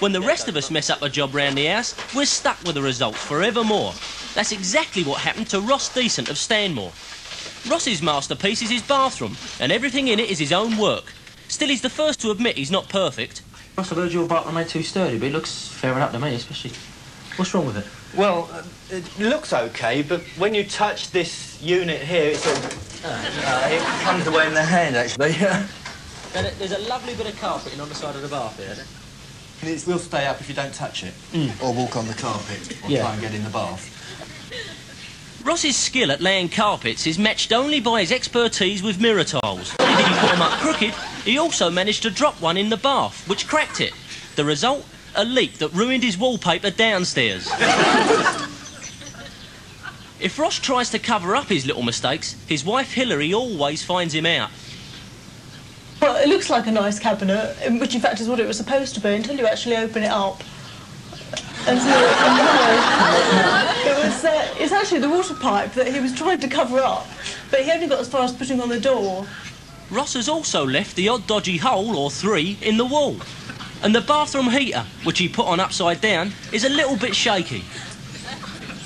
When the rest of us mess up a job round the house, we're stuck with the results forevermore. That's exactly what happened to Ross Decent of Stanmore. Ross's masterpiece is his bathroom, and everything in it is his own work. Still, he's the first to admit he's not perfect. Ross, I've heard your bathroom ain't too sturdy, but it looks fair enough to me, especially. What's wrong with it? Well, uh, it looks okay, but when you touch this unit here, it's all... Uh, it comes away in the hand, actually. There's a lovely bit of carpeting on the side of the bath here. It will stay up if you don't touch it. Mm. Or walk on the carpet. Or Yeah. try and get in the bath. Ross's skill at laying carpets is matched only by his expertise with mirror tiles. Not only did he put them up crooked, he also managed to drop one in the bath, which cracked it. The result? A leak that ruined his wallpaper downstairs. if Ross tries to cover up his little mistakes, his wife Hilary always finds him out. Well, it looks like a nice cabinet, which in fact is what it was supposed to be until you actually open it up. And so, it was, uh, it's actually the water pipe that he was trying to cover up, but he only got as far as putting on the door. Ross has also left the odd dodgy hole, or three, in the wall. And the bathroom heater, which he put on upside down, is a little bit shaky.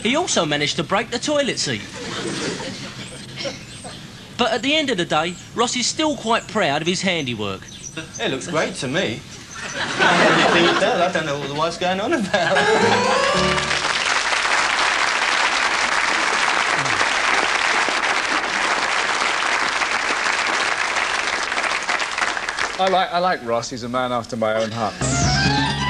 He also managed to break the toilet seat. But at the end of the day, Ross is still quite proud of his handiwork. It looks great to me. Anything it does, I don't know what the wife's going on about. I like, I like Ross. He's a man after my own heart.